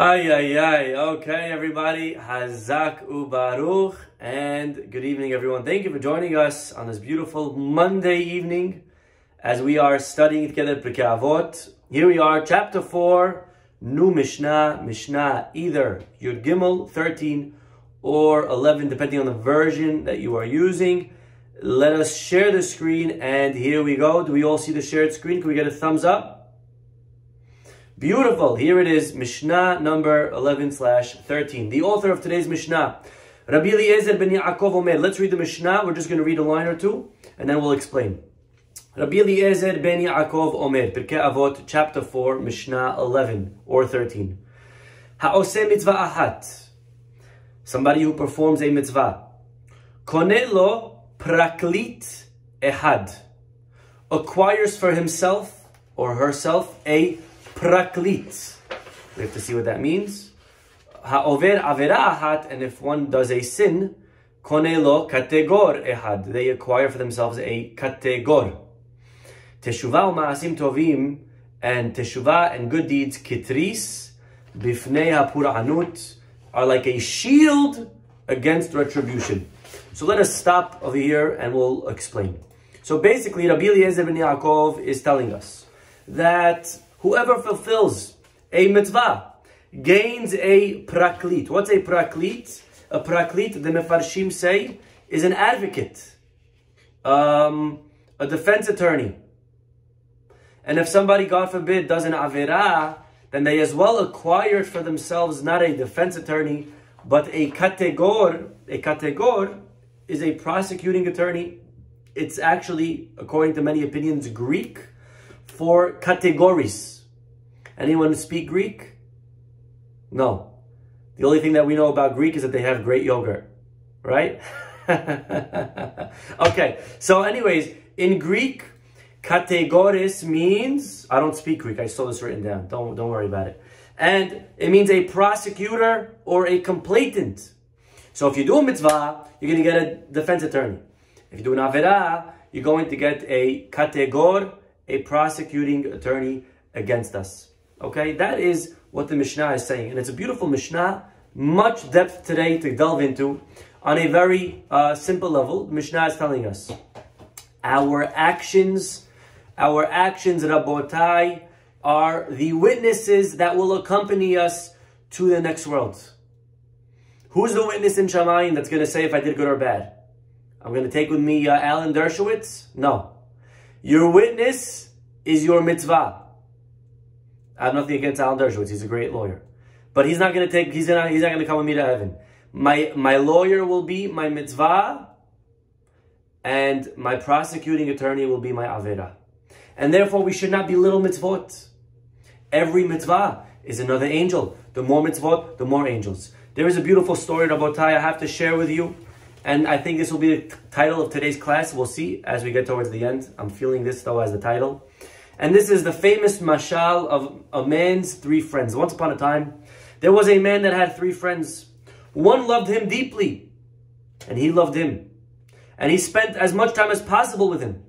Ay, ay, ay. Okay, everybody. Hazak Ubaruch. And good evening, everyone. Thank you for joining us on this beautiful Monday evening as we are studying together Pirkei. Here we are, chapter 4, new Mishnah. Mishnah either Yud Gimel 13 or 11, depending on the version that you are using. Let us share the screen, and here we go. Do we all see the shared screen? Can we get a thumbs up? Beautiful. Here it is, Mishnah number 11 slash 13. The author of today's Mishnah, Rabbi Eliezer ben Yaakov Omer. Let's read the Mishnah. We're just going to read a line or two, and then we'll explain. Rabbi Eliezer ben Yaakov Omer, Pirkei Avot, chapter 4, Mishnah 11 or 13. Ha'oseh mitzvah ahat. Somebody who performs a mitzvah. Konelo praklit ehad. Acquires for himself or herself a praklit. We have to see what that means. Ha'over avera ahat, and if one does a sin, konelo kategor ehad. They acquire for themselves a kategor. Teshuvah ma'asim tovim, and teshuvah and good deeds, kitris, bifnei ha'pur'anut, are like a shield against retribution. So let us stop over here and we'll explain. So basically, Rabbi Eliezer ben Yaakov is telling us that whoever fulfills a mitzvah gains a praklit. What's a praklit? A praklit, the Mefarshim say, is an advocate, um, a defense attorney. And if somebody, God forbid, does an avera, then they as well acquired for themselves not a defense attorney, but a kategor. A kategor is a prosecuting attorney. It's actually, according to many opinions, Greek for categories. Anyone speak Greek? No. The only thing that we know about Greek is that they have great yogurt, right? okay, so anyways, in Greek, Kategoris means, I don't speak Greek, I saw this written down, don't, don't worry about it. And it means a prosecutor or a complainant. So if you do a mitzvah, you're going to get a defense attorney. If you do an avera, you're going to get a kategor, a prosecuting attorney against us. Okay, that is what the Mishnah is saying. And it's a beautiful Mishnah, much depth today to delve into on a very uh, simple level. The Mishnah is telling us our actions our actions, Rabotai, are the witnesses that will accompany us to the next world. Who's the witness in Shamayim that's going to say if I did good or bad? I'm going to take with me uh, Alan Dershowitz? No. Your witness is your mitzvah. I have nothing against Alan Dershowitz. He's a great lawyer. But he's not going to take, he's not, he's not going to come with me to heaven. My, my lawyer will be my mitzvah and my prosecuting attorney will be my avera. And therefore, we should not belittle mitzvot. Every mitzvah is another angel. The more mitzvot, the more angels. There is a beautiful story, Rabotai, I have to share with you. And I think this will be the title of today's class. We'll see as we get towards the end. I'm feeling this, though, as the title. And this is the famous mashal of a man's three friends. Once upon a time, there was a man that had three friends. One loved him deeply, and he loved him. And he spent as much time as possible with him.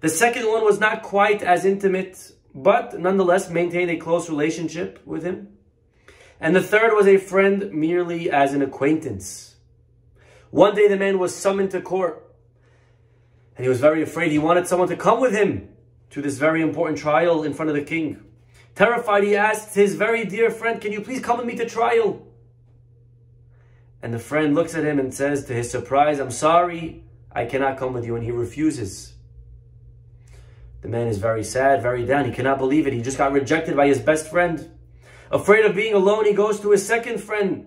The second one was not quite as intimate, but nonetheless maintained a close relationship with him. And the third was a friend merely as an acquaintance. One day the man was summoned to court, and he was very afraid. He wanted someone to come with him to this very important trial in front of the king. Terrified, he asked his very dear friend, Can you please come with me to trial? And the friend looks at him and says, to his surprise, I'm sorry, I cannot come with you. And he refuses. The man is very sad, very down. He cannot believe it. He just got rejected by his best friend. Afraid of being alone, he goes to his second friend.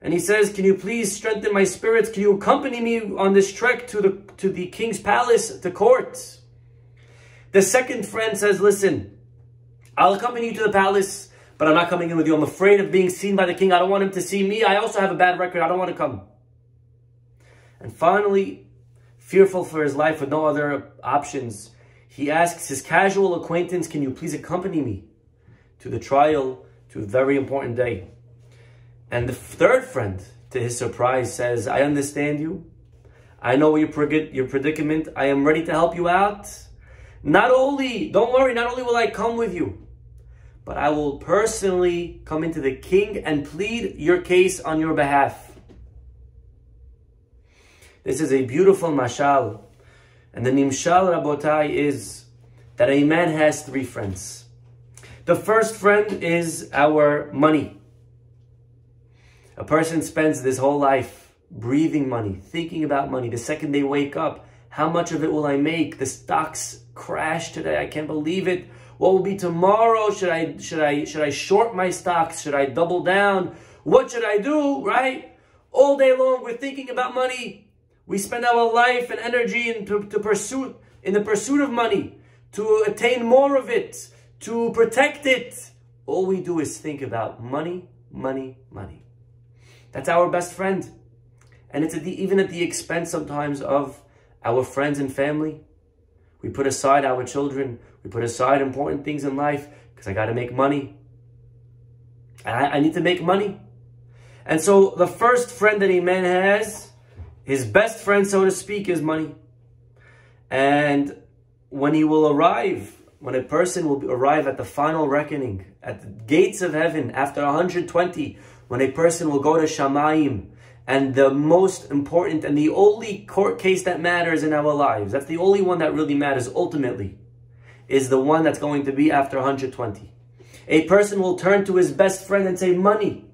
And he says, can you please strengthen my spirits? Can you accompany me on this trek to the, to the king's palace, the court? The second friend says, listen, I'll accompany you to the palace, but I'm not coming in with you. I'm afraid of being seen by the king. I don't want him to see me. I also have a bad record. I don't want to come. And finally, fearful for his life with no other options, he asks his casual acquaintance, can you please accompany me to the trial, to a very important day? And the third friend, to his surprise, says, I understand you. I know your, predicament. I am ready to help you out. Not only, don't worry, not only will I come with you, but I will personally come into the king and plead your case on your behalf. This is a beautiful mashal. And the nimshal rabotai is that a man has three friends. The first friend is our money. A person spends this whole life breathing money, thinking about money. The second they wake up, how much of it will I make? The stocks crashed today. I can't believe it. What will be tomorrow? Should I should I should I short my stocks? Should I double down? What should I do? Right? All day long we're thinking about money. We spend our life and energy in to, to pursue in the pursuit of money, to attain more of it, to protect it. All we do is think about money, money, money. That's our best friend. And it's at the, even at the expense sometimes of our friends and family. We put aside our children. We put aside important things in life because I got to make money. I, I need to make money. And so the first friend that a man has, his best friend, so to speak, is money. And when he will arrive, when a person will arrive at the final reckoning, at the gates of heaven, after 120, when a person will go to Shamayim, and the most important and the only court case that matters in our lives, that's the only one that really matters ultimately, is the one that's going to be after 120. A person will turn to his best friend and say, Money,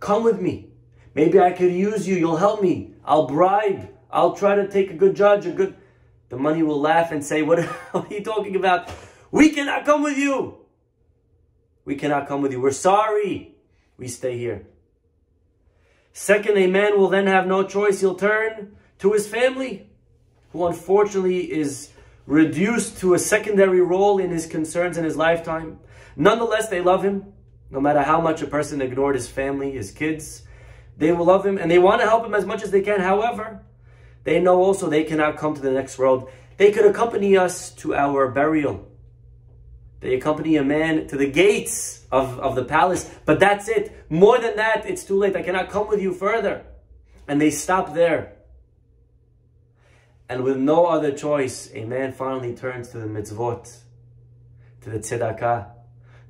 come with me. Maybe I could use you. You'll help me. I'll bribe. I'll try to take a good judge, a good. The money will laugh and say, What are you talking about? We cannot come with you. We cannot come with you. We're sorry. We stay here. Second, a man will then have no choice. He'll turn to his family, who unfortunately is reduced to a secondary role in his concerns in his lifetime. Nonetheless, they love him, no matter how much a person ignored his family, his kids. They will love him and they want to help him as much as they can. However, they know also they cannot come to the next world. They could accompany us to our burial. They accompany a man to the gates of, of the palace, but that's it. More than that, it's too late. I cannot come with you further. And they stop there. And with no other choice, a man finally turns to the mitzvot, to the tzedakah,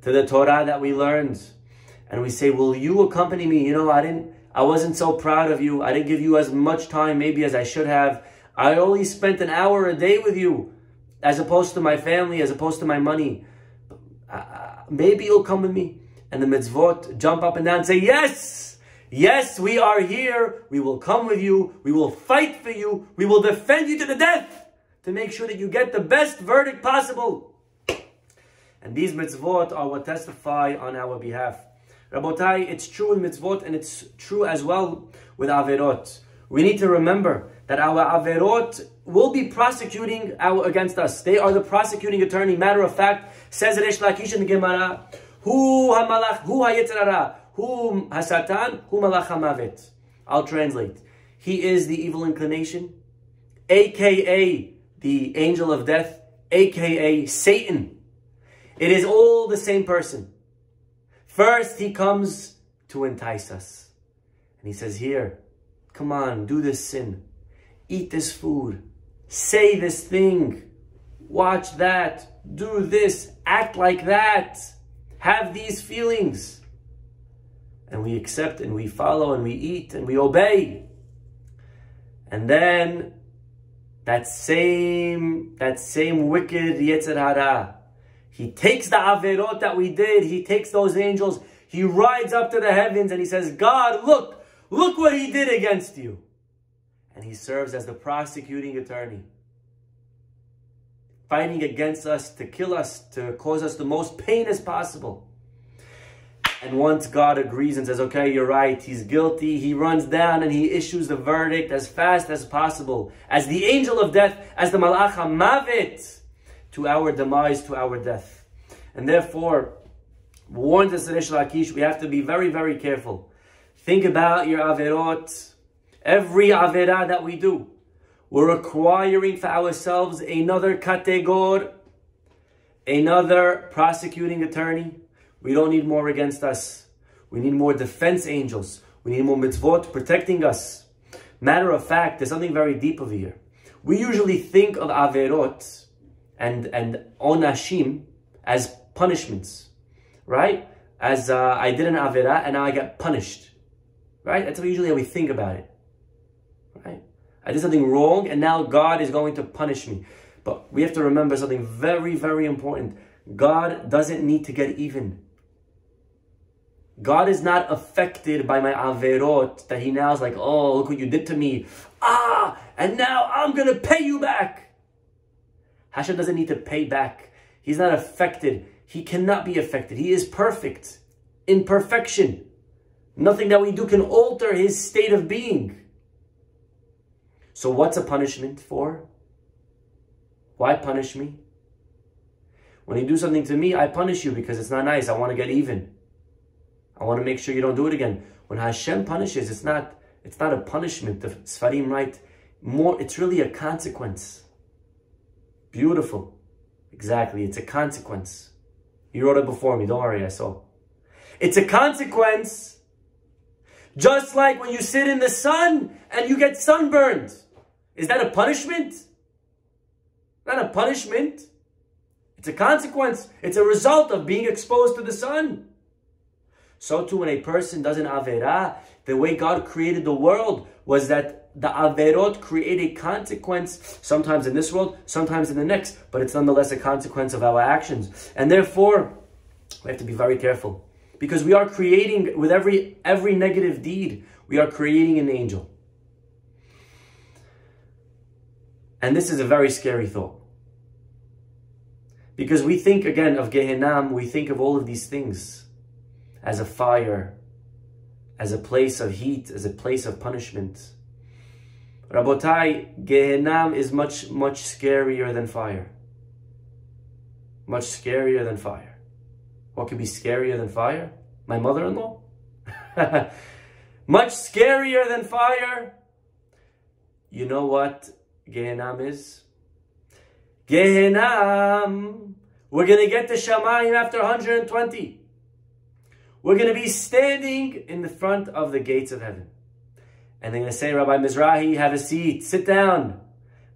to the Torah that we learned. And we say, will you accompany me? You know, I didn't, I wasn't so proud of you. I didn't give you as much time maybe as I should have. I only spent an hour a day with you as opposed to my family, as opposed to my money maybe you'll come with me. And the mitzvot jump up and down and say, yes, yes, we are here. We will come with you. We will fight for you. We will defend you to the death to make sure that you get the best verdict possible. And these mitzvot are what testify on our behalf. Rabotai, it's true in mitzvot and it's true as well with averot. We need to remember that our averot will be prosecuting our, against us. They are the prosecuting attorney. Matter of fact, says Resh Lakish in the Gemara, Hu hamalach, hu hayetzerara, hu hasatan, hu malach hamavet. I'll translate. He is the evil inclination, aka the angel of death, aka Satan. It is all the same person. First, he comes to entice us. And he says, here, come on, do this sin. Eat this food. Say this thing. Watch that. Do this. Act like that. Have these feelings. And we accept and we follow and we eat and we obey. And then that same, that same wicked Yetzer Hara, he takes the Averot that we did, he takes those angels, he rides up to the heavens and he says, God, look, look what he did against you and he serves as the prosecuting attorney, fighting against us to kill us, to cause us the most pain as possible. And once God agrees and says, okay, you're right, he's guilty, he runs down and he issues the verdict as fast as possible, as the angel of death, as the malach mavet, to our demise, to our death. And therefore, warned us Resh Lakish, we have to be very, very careful. Think about your averot, Every Avera that we do, we're acquiring for ourselves another kategor, another prosecuting attorney. We don't need more against us. We need more defense angels. We need more mitzvot protecting us. Matter of fact, there's something very deep over here. We usually think of averot and, and onashim as punishments, right? As uh, I did an avera and now I get punished, right? That's usually how we think about it? I did something wrong and now God is going to punish me. But we have to remember something very, very important. God doesn't need to get even. God is not affected by my averot that he now is like, oh, look what you did to me. Ah, and now I'm going to pay you back. Hashem doesn't need to pay back. He's not affected. He cannot be affected. He is perfect in perfection. Nothing that we do can alter his state of being. So what's a punishment for? Why punish me? When you do something to me, I punish you because it's not nice. I want to get even. I want to make sure you don't do it again. When Hashem punishes, it's not it's not a punishment. The Sfarim write more, it's really a consequence. Beautiful. Exactly, it's a consequence. You wrote it before me, don't worry, I saw. It's a consequence. Just like when you sit in the sun and you get sunburned. Is that a punishment? Not a punishment. It's a consequence. It's a result of being exposed to the sun. So too when a person does an Avera, the way God created the world was that the Averot create a consequence, sometimes in this world, sometimes in the next, but it's nonetheless a consequence of our actions. And therefore, we have to be very careful. Because we are creating, with every, every negative deed, we are creating an angel. And this is a very scary thought. Because we think again of Gehenna, we think of all of these things as a fire, as a place of heat, as a place of punishment. Rabotai, Gehenna is much, much scarier than fire. Much scarier than fire. What could be scarier than fire? My mother-in-law? much scarier than fire. You know what Gehenna is? Gehenna. Um, we're going to get to Shamayim after 120. We're going to be standing in the front of the gates of heaven. And they're going to say, Rabbi Mizrahi, have a seat, sit down,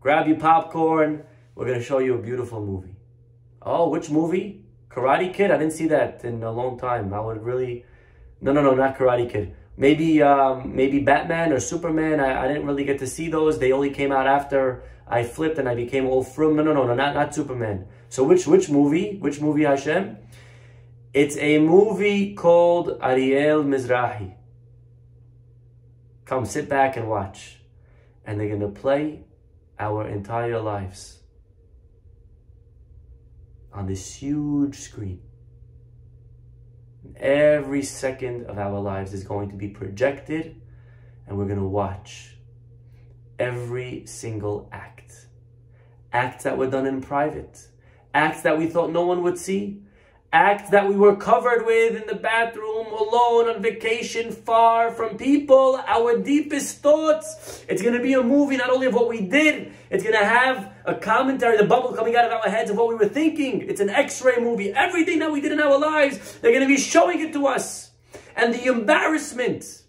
grab your popcorn. We're going to show you a beautiful movie. Oh, which movie? Karate Kid? I didn't see that in a long time. I would really... No, no, no, not Karate Kid. Maybe um, maybe Batman or Superman. I, I didn't really get to see those. They only came out after I flipped and I became all from. No, no, no, no, not, not Superman. So which which movie? Which movie, Hashem? It's a movie called Ariel Mizrahi. Come sit back and watch. And they're going to play our entire lives on this huge screen. Every second of our lives is going to be projected and we're going to watch every single act. Acts that were done in private. Acts that we thought no one would see act that we were covered with in the bathroom, alone, on vacation, far from people, our deepest thoughts. It's going to be a movie not only of what we did, it's going to have a commentary, the bubble coming out of our heads of what we were thinking. It's an x-ray movie. Everything that we did in our lives, they're going to be showing it to us. And the embarrassment.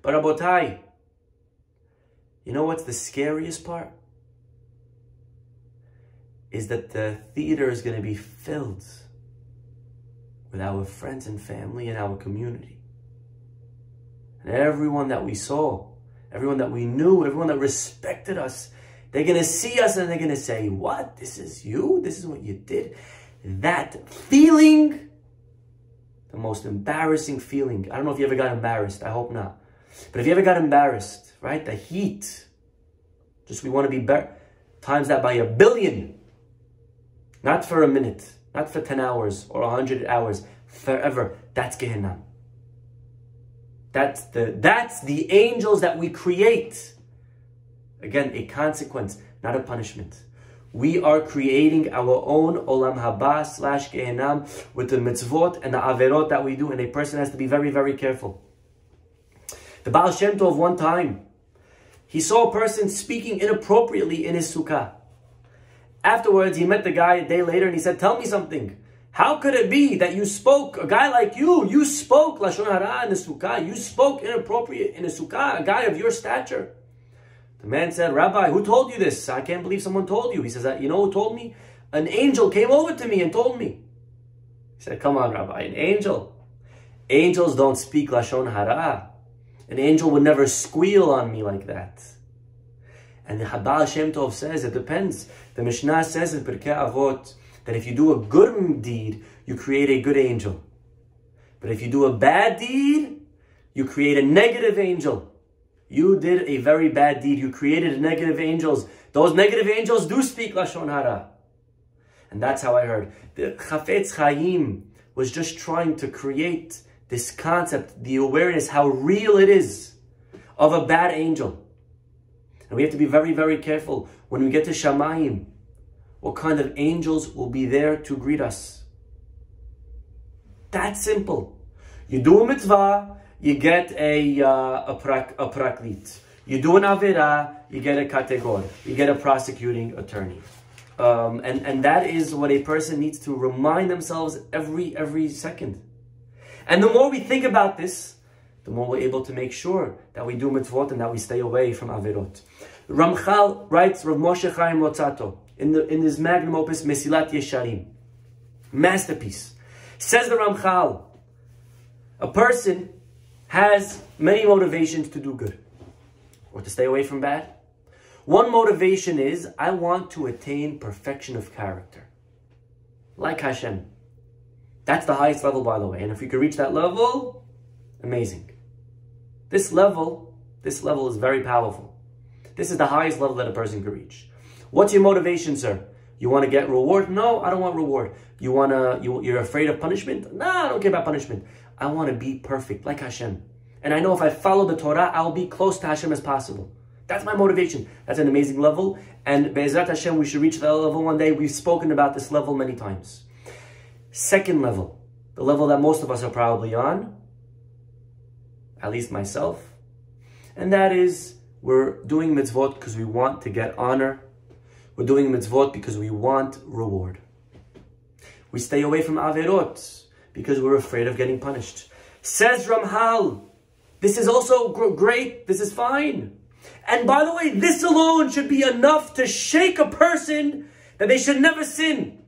But Rabotai, you know what's the scariest part? Is that the theater is going to be filled with our friends and family and our community. And everyone that we saw, everyone that we knew, everyone that respected us, they're going to see us and they're going to say, what? This is you? This is what you did? That feeling, the most embarrassing feeling. I don't know if you ever got embarrassed. I hope not. But if you ever got embarrassed, right? The heat. Just we want to be better. Times that by a billion. Not for a minute, not for 10 hours or 100 hours, forever. That's Gehenna. That's the, that's the angels that we create. Again, a consequence, not a punishment. We are creating our own Olam Haba slash Gehenna with the mitzvot and the averot that we do, and a person has to be very, very careful. The Baal Shem Tov one time, he saw a person speaking inappropriately in his sukkah. Afterwards, he met the guy a day later and he said, tell me something. How could it be that you spoke, a guy like you, you spoke Lashon Hara in the Sukkah, you spoke inappropriate in a Sukkah, a guy of your stature? The man said, Rabbi, who told you this? I can't believe someone told you. He says, you know who told me? An angel came over to me and told me. He said, come on, Rabbi, an angel. Angels don't speak Lashon Hara. An angel would never squeal on me like that. And the Habal Shem Tov says, it depends. The Mishnah says in Pirkei Avot that if you do a good deed, you create a good angel. But if you do a bad deed, you create a negative angel. You did a very bad deed. You created negative angels. Those negative angels do speak Lashon Hara. And that's how I heard. The Chafetz Chaim was just trying to create this concept, the awareness, how real it is of a bad angel. And we have to be very, very careful when we get to Shamayim, what kind of angels will be there to greet us. That simple. You do a mitzvah, you get a, uh, a, prak, a praklit. You do an avira, you get a kategor. You get a prosecuting attorney. Um, and, and that is what a person needs to remind themselves every, every second. And the more we think about this, the more we're able to make sure that we do mitzvot and that we stay away from avirot. Ramchal writes, Rav Moshe Chaim Luzzatto, in, the, in his magnum opus, Mesilat Yesharim, masterpiece, says the Ramchal, a person has many motivations to do good or to stay away from bad. One motivation is, I want to attain perfection of character. Like Hashem. That's the highest level, by the way. And if you can reach that level, amazing. This level, this level is very powerful. This is the highest level that a person can reach. What's your motivation, sir? You want to get reward? No, I don't want reward. You want to, you, you're afraid of punishment? No, I don't care about punishment. I want to be perfect, like Hashem. And I know if I follow the Torah, I'll be close to Hashem as possible. That's my motivation. That's an amazing level. And Be'ezrat Hashem, we should reach that level one day. We've spoken about this level many times. Second level, the level that most of us are probably on, at least myself, and that is we're doing mitzvot because we want to get honor. We're doing mitzvot because we want reward. We stay away from averot because we're afraid of getting punished. Says Ramhal, this is also great, this is fine. And by the way, this alone should be enough to shake a person that they should never sin.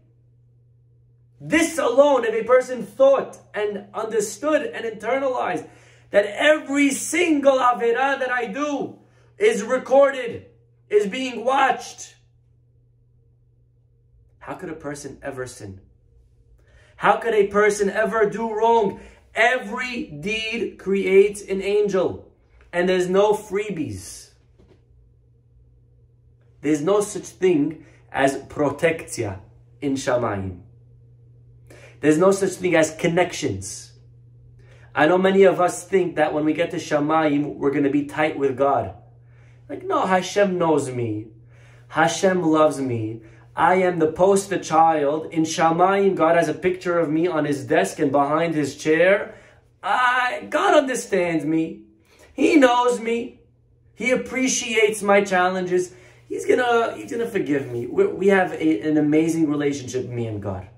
This alone, if a person thought and understood and internalized that every single Avirah that I do is recorded, is being watched, how could a person ever sin? How could a person ever do wrong? Every deed creates an angel, and there's no freebies. There's no such thing as protectia in Shamayim. There's no such thing as connections. I know many of us think that when we get to Shamayim, we're going to be tight with God. Like, no, Hashem knows me. Hashem loves me. I am the poster child. In Shamayim, God has a picture of me on his desk and behind his chair. I, God understands me. He knows me. He appreciates my challenges. He's gonna, he's gonna forgive me. we we have a, an amazing relationship, me and God.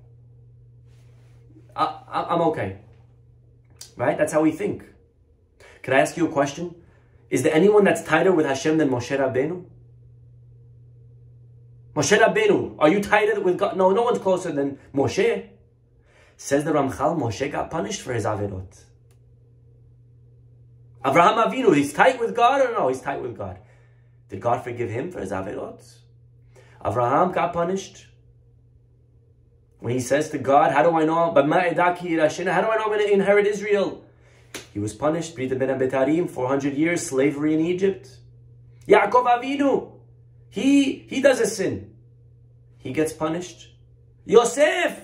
I, I'm okay. Right? That's how we think. Can I ask you a question? Is there anyone that's tighter with Hashem than Moshe Rabbeinu? Moshe Rabbeinu, are you tighter with God? No, no one's closer than Moshe. Says the Ramchal, Moshe got punished for his averot. Abraham Avinu, he's tight with God or no? He's tight with God. Did God forgive him for his averot? Abraham got punished. When he says to God, how do I know? How do I know I'm going to inherit Israel? He was punished, ben Betarim, 400 years, slavery in Egypt. Yaakov Avinu, he, he does a sin. He gets punished. Yosef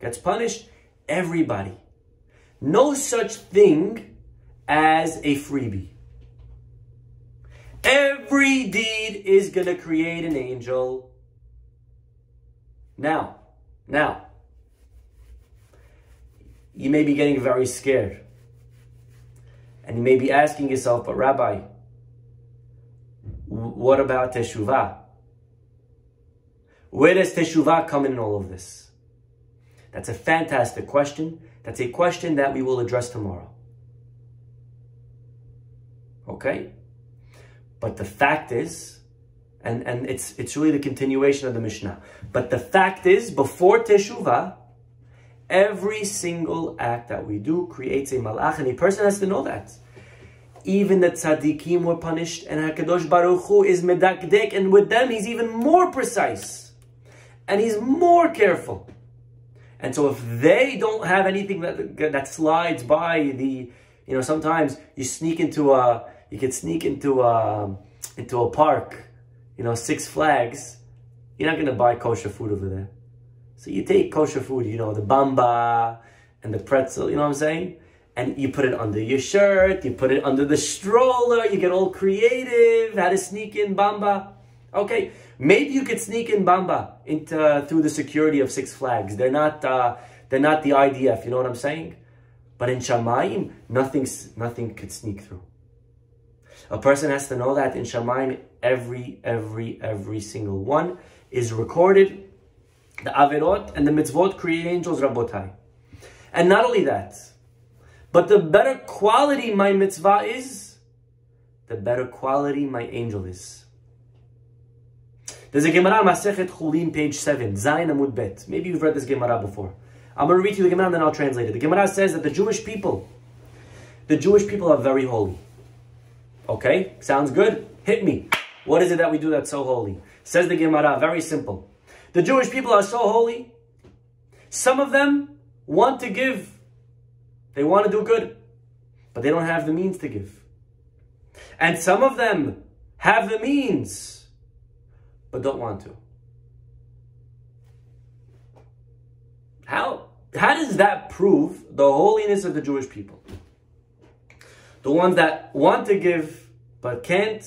gets punished. Everybody. No such thing as a freebie. Every deed is going to create an angel. Now, now, you may be getting very scared. And you may be asking yourself, but Rabbi, what about Teshuvah? Where does Teshuvah come in all of this? That's a fantastic question. That's a question that we will address tomorrow. Okay? But the fact is, and, and it's, it's really the continuation of the Mishnah. But the fact is, before Teshuvah, Every single act that we do creates a malach, and a person has to know that. Even the tzaddikim were punished, and Hakadosh Baruch Hu is medakdek, and with them he's even more precise, and he's more careful. And so, if they don't have anything that that slides by the, you know, sometimes you sneak into a, you can sneak into a, into a park, you know, Six Flags, you're not going to buy kosher food over there. So you take kosher food, you know, the bamba and the pretzel, you know what I'm saying? And you put it under your shirt, you put it under the stroller, you get all creative, how to sneak in bamba. Okay, maybe you could sneak in bamba into uh, through the security of Six Flags. They're not uh, they're not the IDF, you know what I'm saying? But in Shamayim, nothing nothing could sneak through. A person has to know that in Shamayim, every, every, every single one is recorded the Averot and the Mitzvot create angels, Rabotai. And not only that, but the better quality my mitzvah is, the better quality my angel is. There's a Gemara, Masechet Chullin, page 7, Zayin Amud Bet. Maybe you've read this Gemara before. I'm going to read you the Gemara and then I'll translate it. The Gemara says that the Jewish people, the Jewish people are very holy. Okay, sounds good? Hit me. What is it that we do that's so holy? Says the Gemara, very simple. The Jewish people are so holy. Some of them want to give. They want to do good, but they don't have the means to give. And some of them have the means, but don't want to. How, how does that prove the holiness of the Jewish people? The ones that want to give but can't,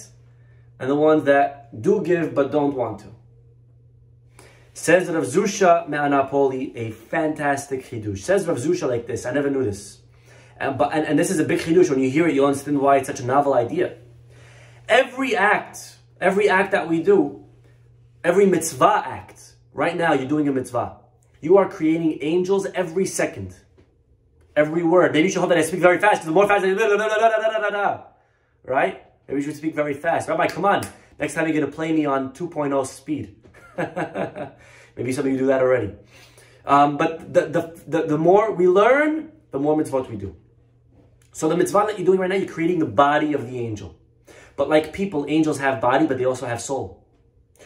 and the ones that do give but don't want to. Says Rav Zusha Me'anapoli, a fantastic chidush. Says Rav Zusha like this, I never knew this. And, but, and, and this is a big chidush. When you hear it, you'll understand why it's such a novel idea. Every act, every act that we do, every mitzvah act, right now you're doing a mitzvah. You are creating angels every second. Every word. Maybe you should hope that I speak very fast. The more fast. Right? Maybe you should speak very fast. Rabbi, come on. Next time you're going to play me on 2.0 speed. Maybe some of you do that already. Um, but the, the, the, the, more we learn, the more mitzvot we do. So the mitzvah that you're doing right now, you're creating the body of the angel. But like people, angels have body, but they also have soul.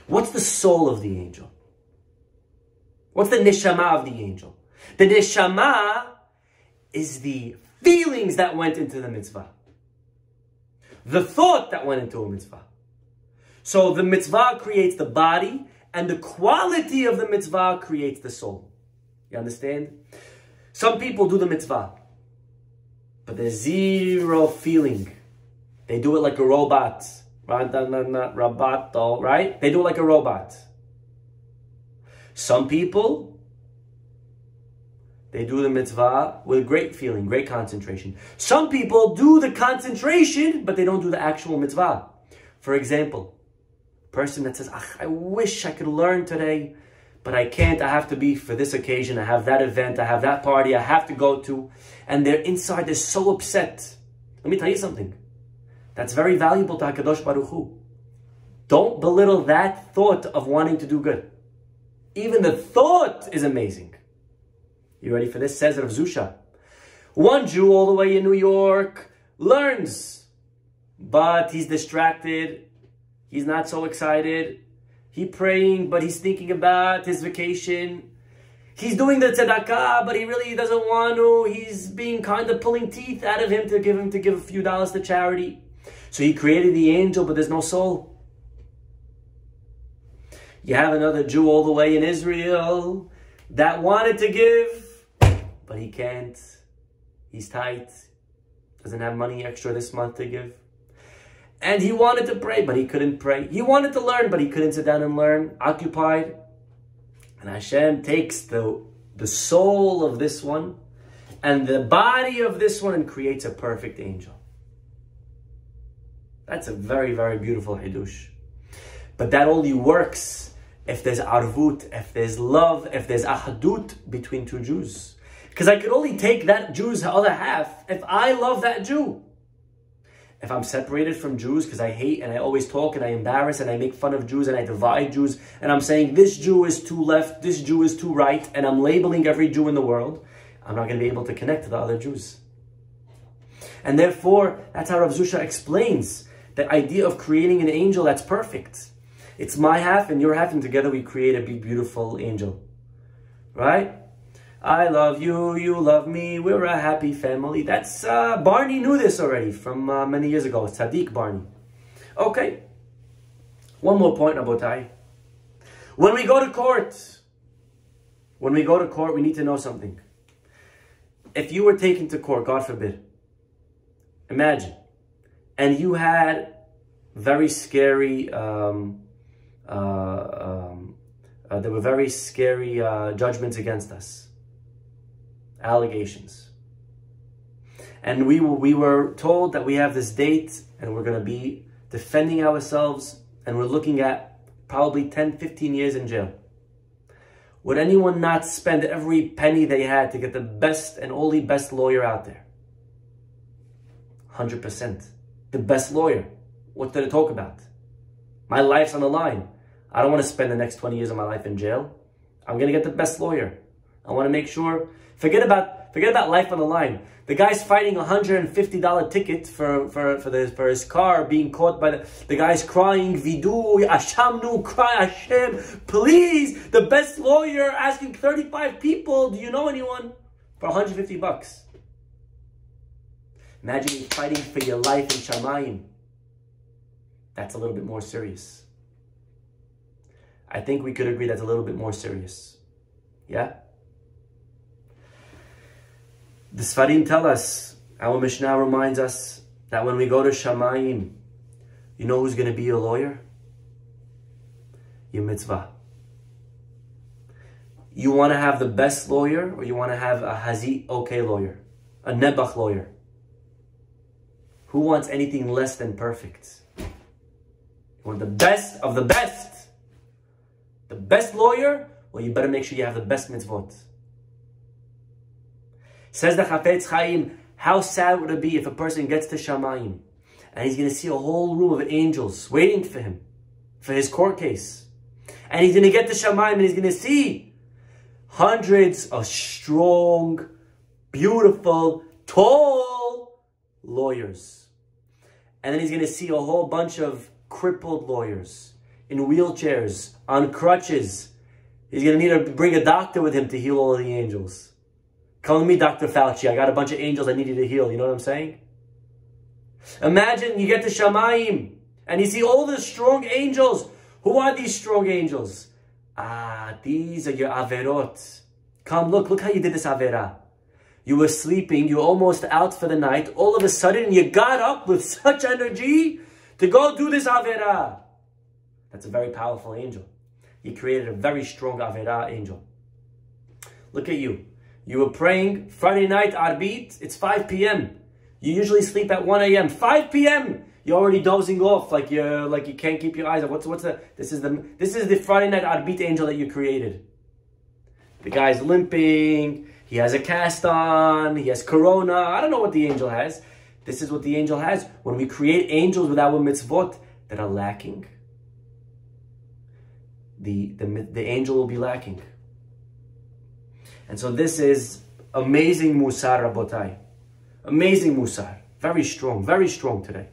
What's the soul of the angel? What's the neshama of the angel? The neshama is the feelings that went into the mitzvah. The thought that went into a mitzvah. So the mitzvah creates the body, and the quality of the mitzvah creates the soul. You understand? Some people do the mitzvah, but there's zero feeling. They do it like a robot. Right? They do it like a robot. Some people, they do the mitzvah with great feeling, great concentration. Some people do the concentration, but they don't do the actual mitzvah. For example, person that says, I wish I could learn today, but I can't. I have to be for this occasion. I have that event. I have that party I have to go to. And they're inside, they're so upset. Let me tell you something. That's very valuable to HaKadosh Baruch Hu. Don't belittle that thought of wanting to do good. Even the thought is amazing. You ready for this? Says Rav Zusha. One Jew all the way in New York learns, but he's distracted He's not so excited. He praying, but he's thinking about his vacation. He's doing the tzedakah, but he really doesn't want to. He's being kind of pulling teeth out of him to give him to give a few dollars to charity. So he created the angel, but there's no soul. You have another Jew all the way in Israel that wanted to give, but he can't. He's tight. Doesn't have money extra this month to give. And he wanted to pray, but he couldn't pray. He wanted to learn, but he couldn't sit down and learn, occupied. And Hashem takes the, the soul of this one and the body of this one and creates a perfect angel. That's a very, very beautiful Hidush. But that only works if there's arvut, if there's love, if there's ahadut between two Jews. Because I could only take that Jew's other half if I love that Jew. if I'm separated from Jews because I hate and I always talk and I embarrass and I make fun of Jews and I divide Jews and I'm saying this Jew is too left, this Jew is too right, and I'm labeling every Jew in the world, I'm not going to be able to connect to the other Jews. And therefore, that's how Rav Zusha explains the idea of creating an angel that's perfect. It's my half and your half, and together we create a big, beautiful angel. Right? I love you, you love me, we're a happy family. That's, uh, Barney knew this already from uh, many years ago. Sadiq Barney. Okay. One more point, Abotai. When we go to court, when we go to court, we need to know something. If you were taken to court, God forbid, imagine, and you had very scary, um, uh, um, uh, there were very scary uh, judgments against us allegations. And we, we were told that we have this date and we're going to be defending ourselves and we're looking at probably 10, 15 years in jail. Would anyone not spend every penny they had to get the best and only best lawyer out there? 100%. The best lawyer. What did it talk about? My life's on the line. I don't want to spend the next 20 years of my life in jail. I'm going to get the best lawyer. I want to make sure Forget about forget about life on the line. The guy's fighting a hundred and fifty dollar ticket for for for, the, for his car being caught by the the guy's crying vidu Ashamnu cry Hashem please the best lawyer asking thirty five people do you know anyone for 150 bucks. Imagine fighting for your life in Shamayim. That's a little bit more serious. I think we could agree that's a little bit more serious. Yeah? The Sfarim tell us, our Mishnah reminds us that when we go to Shamayim, you know who's going to be your lawyer? Your mitzvah. You want to have the best lawyer or you want to have a Hazit okay lawyer? A Nebuch lawyer? Who wants anything less than perfect? You want the best of the best? The best lawyer? Well, you better make sure you have the best mitzvot. Says the Chafetz Chaim, how sad would it be if a person gets to Shamayim and he's going to see a whole room of angels waiting for him for his court case. And he's going to get to Shamayim and he's going to see hundreds of strong, beautiful, tall lawyers. And then he's going to see a whole bunch of crippled lawyers in wheelchairs, on crutches. He's going to need to bring a doctor with him to heal all the angels. Call me Dr. Fauci. I got a bunch of angels I needed to heal. You know what I'm saying? Imagine you get to Shamayim and you see all the strong angels. Who are these strong angels? Ah, these are your Averot. Come, look, look how you did this Avera. You were sleeping, you were almost out for the night. All of a sudden, you got up with such energy to go do this Avera. That's a very powerful angel. He created a very strong Avera angel. Look at you. You were praying Friday night, Arbit, it's 5 p.m. You usually sleep at 1 a.m. 5 p.m. You're already dozing off like you like you can't keep your eyes up. What's what's the this is the this is the Friday night Arbit angel that you created. The guy's limping, he has a cast on, he has corona. I don't know what the angel has. This is what the angel has. When we create angels with our mitzvot that are lacking, the, the, the angel will be lacking. And so this is amazing Musar Rabotai. Amazing Musar. Very strong, very strong today.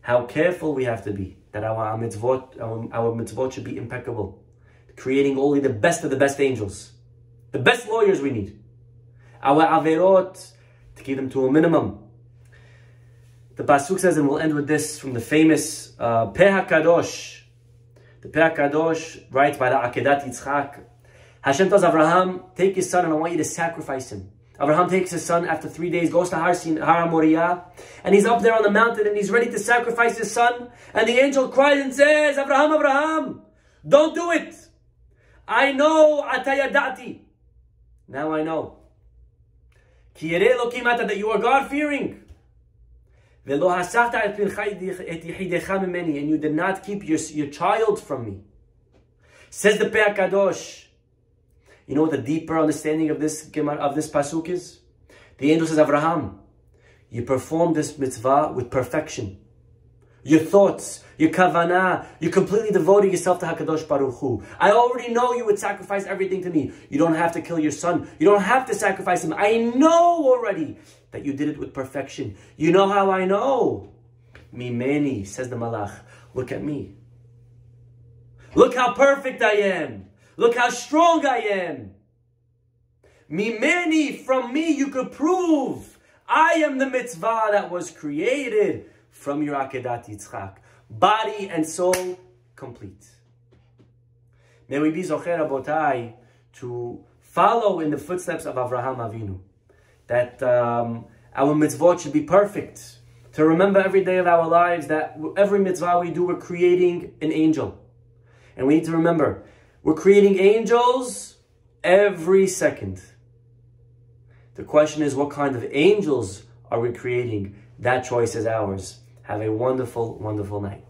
How careful we have to be that our mitzvot, our, our mitzvot should be impeccable. Creating only the best of the best angels. The best lawyers we need. Our averot, to keep them to a minimum. The Pasuk says, and we'll end with this from the famous uh, Peh HaKadosh. The Peh HaKadosh, writes by the Akedat Yitzchak, Hashem tells Abraham, take his son and I want you to sacrifice him. Abraham takes his son after three days, goes to Har, Moriah, and he's up there on the mountain and he's ready to sacrifice his son. And the angel cries and says, Abraham, Abraham, don't do it. I know atayadati. Now I know. That you are God-fearing. And you did not keep your, your child from me. Says the Peh Kadosh. You know what the deeper understanding of this of this pasuk is? The angel says, Abraham, you perform this mitzvah with perfection. Your thoughts, your kavanah, you're completely devoting yourself to HaKadosh Baruch Hu. I already know you would sacrifice everything to me. You don't have to kill your son. You don't have to sacrifice him. I know already that you did it with perfection. You know how I know? Mimeni, says the Malach. Look at me. Look how perfect I am. Look how strong I am. Mimeni, from me you could prove I am the mitzvah that was created from your Akedat Yitzchak. Body and soul complete. May we be Zocher Abotai to follow in the footsteps of Avraham Avinu. That um, our mitzvot should be perfect. To remember every day of our lives that every mitzvah we do, we're creating an angel. And we need to remember, we're creating angels every second. The question is, what kind of angels are we creating? That choice is ours. Have a wonderful, wonderful night.